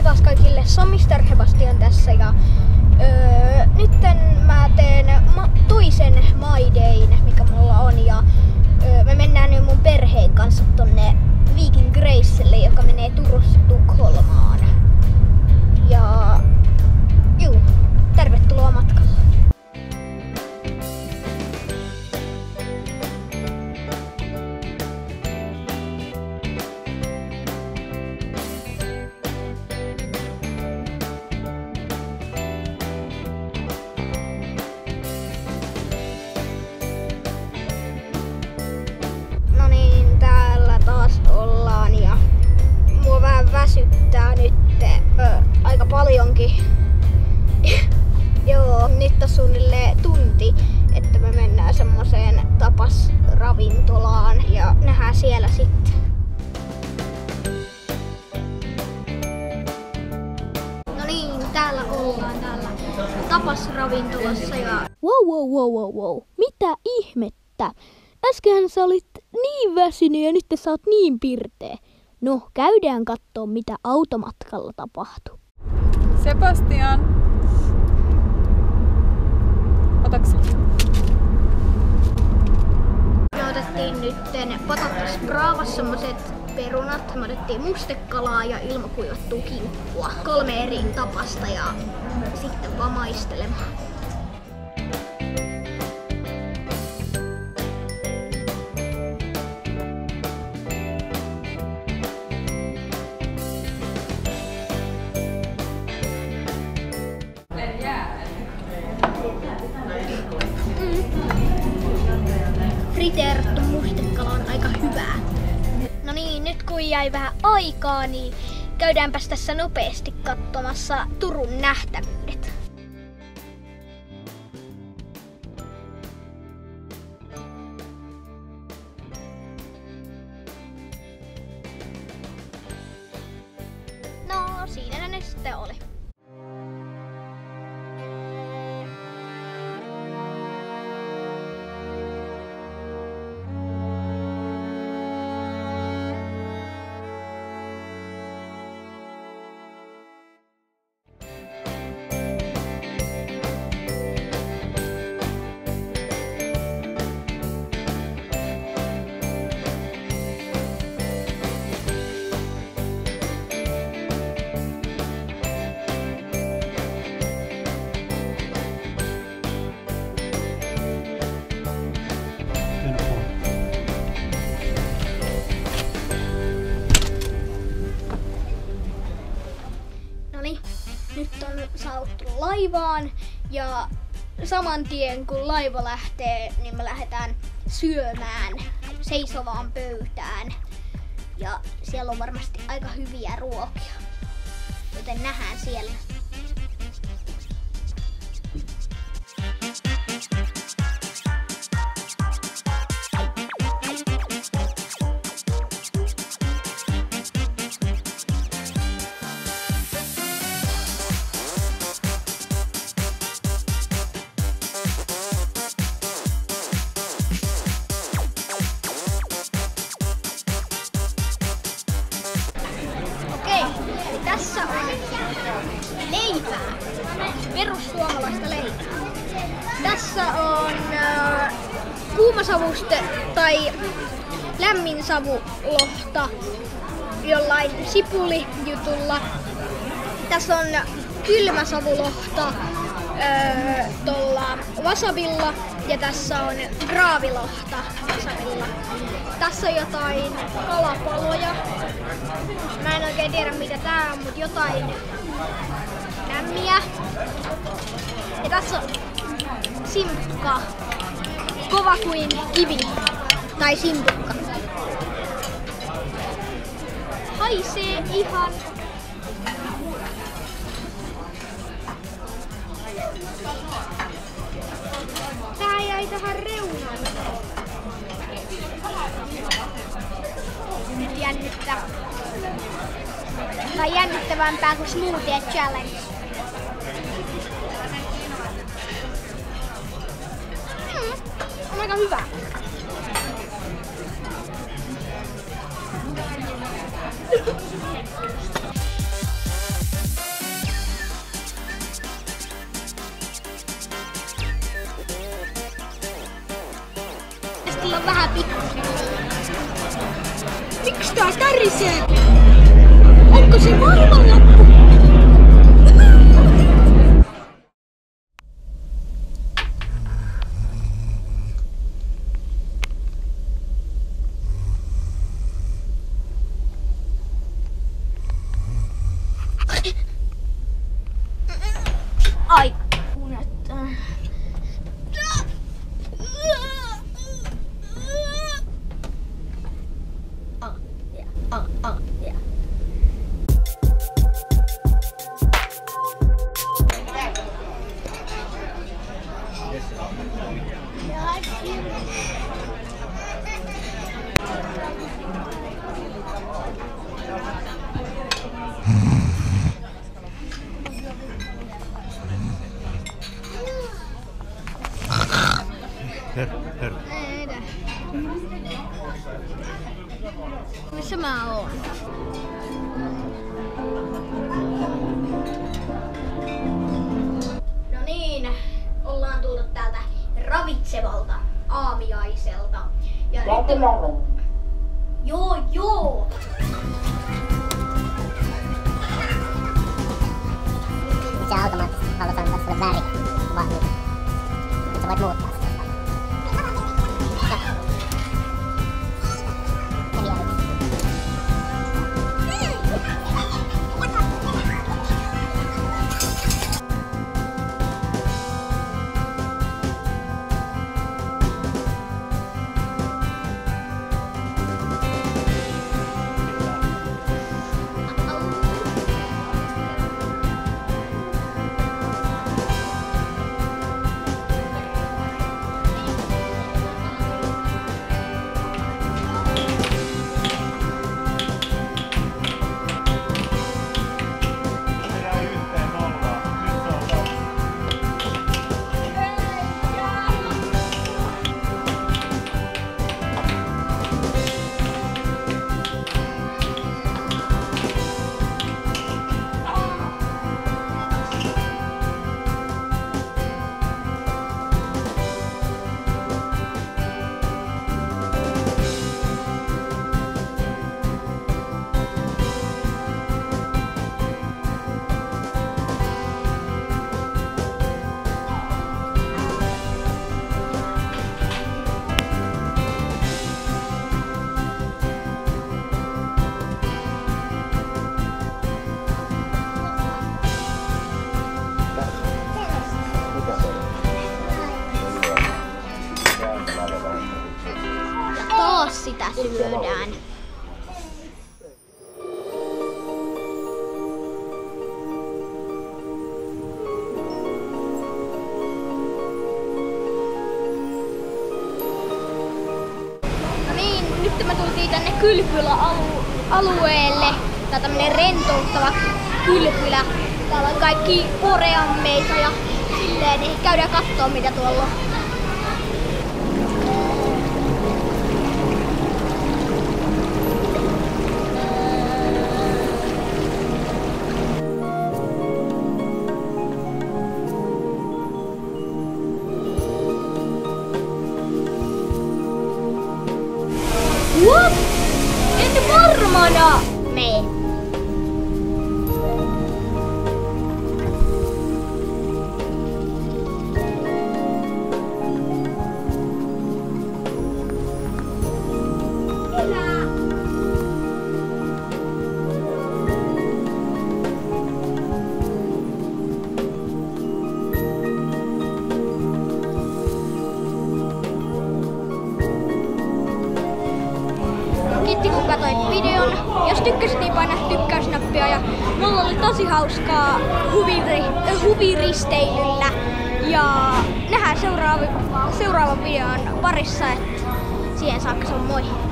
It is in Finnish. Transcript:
Moikka taas kaikille, se on Mr. Sebastian tässä ja öö, nytten mä teen ma- toisen My Dayn, mikä mulla on ja öö, me mennään nyt mun perheen kanssa tonne Viking Gracelle, joka menee Turusta Tukholmaan. Ja nyt on suunnilleen tunti, että me mennään semmoiseen tapasravintolaan ja nähdään siellä sitten. No niin, täällä ollaan täällä tapasravintolassa ja Wow, wow, wow, wow, wow. Mitä ihmettä? Äskenhän sä olit niin väsynyt ja nyt sä oot niin pirteä. No, käydään kattoo mitä automatkalla tapahtuu. Sebastian. Otaks? Me otettiin nyt patatas bravas semmoset perunat. Me otettiin mustekalaa ja ilmakuivattua kinkkua. Kolme eri tapasta ja sitten vaan maistelemaan. Jäi vähän aikaa, niin käydäänpäs tässä nopeasti katsomassa Turun nähtävyydet. No, siinä ne sitten oli. Saavuttu laivaan ja saman tien kun laiva lähtee, niin me lähdetään syömään seisovaan pöytään. Ja siellä on varmasti aika hyviä ruokia. Joten nähdään siellä. Perussuomalaista leipää. Tässä on äh, kuumasavuste tai lämminsavulohta jollain sipulijutulla. Tässä on kylmäsavulohta öö, tuolla wasabilla ja tässä on graavilohta wasabilla. Tässä on jotain kalapaloja. Mä en oikein tiedä mitä tää on, mutta jotain simpukka. Kova kuin kivi. Tai simpukka. Haisee ihan Tää jäi tähän reunaan. Nyt jännittää. Tai jännittävämpää kuin Smoothie Challenge. on aika hyvä. On. Miksi tää tärisee? Onko se varma lappu? ơi. Eidä. Missä mä oon? No niin, ollaan tultu täältä ravitsevalta aamiaiselta. Ja nyt... Joo, joo. Se automaattisesti halutaan antaa sulle värikuva. Nyt sä voit muuttaa syödään. No niin, nyt me tultiin tänne kylpyläalueelle. Tää on tämmönen rentouttava kylpylä. Täällä on kaikki poreammeita ja silleen, niin käydään kattoo mitä tuolla on. What? En varmana! Mee. Tosi hauskaa huviri, äh, huviristeilyllä. Ja nähdään seuraavan, seuraavan videon parissa. Et siihen saakka se on moi.